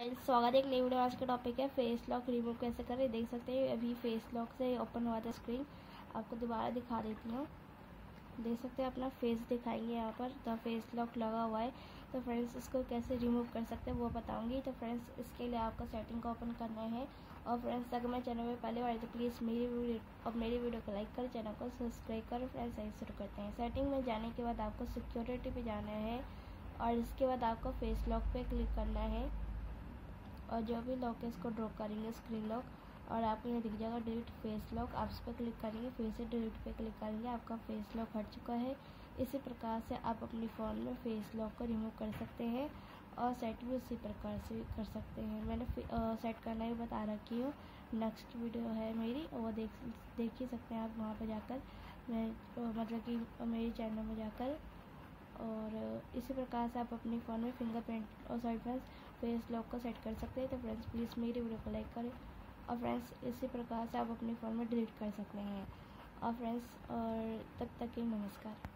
स्वागत एक नई वीडियो आज का टॉपिक है फेस लॉक रिमूव कैसे करें? देख सकते हैं, अभी फेस लॉक से ओपन हुआ था स्क्रीन आपको दोबारा दिखा देती हूँ। देख सकते हैं, अपना फेस दिखाएँगे यहाँ पर। तो फेस लॉक लगा हुआ है। तो फ्रेंड्स इसको कैसे रिमूव कर सकते हैं वो बताऊँगी। तो फ्रेंड्स इसके लिए आपको सेटिंग को ओपन करना है। और फ्रेंड्स अगर मैं चैनल में पहले बार तो प्लीज़ मेरी वीडियो और मेरी वीडियो को लाइक कर चैनल को सब्सक्राइब करें। फ्रेंड्स यही शुरू करते हैं। सेटिंग में जाने के बाद आपको सिक्योरिटी पर जाना है। और इसके बाद आपको फेस लॉक पर क्लिक करना है। और जो भी लॉक है, इसको ड्रॉ करेंगे स्क्रीन लॉक और आपको यहाँ दिख जाएगा डिलीट फेस लॉक आप इस पर क्लिक करेंगे, फिर से डिलीट पे क्लिक करेंगे, आपका फेस लॉक हट चुका है। इसी प्रकार से आप अपनी फ़ोन में फेस लॉक को रिमूव कर सकते हैं और सेट भी उसी प्रकार से कर सकते हैं। मैंने सेट करना ही बता रखी हूँ। नेक्स्ट वीडियो है मेरी, वो देख देख ही सकते हैं आप वहाँ पर जाकर। मैं मतलब कि मेरे चैनल में जाकर और इसी प्रकार से आप अपने फ़ोन में फिंगरप्रिंट और सॉरी फ्रेंड्स फेस लॉक को सेट कर सकते हैं। तो फ्रेंड्स प्लीज़ मेरी वीडियो को लाइक करें। और फ्रेंड्स इसी प्रकार से आप अपने फ़ोन में डिलीट कर सकते हैं। और फ्रेंड्स और तब तक के नमस्कार।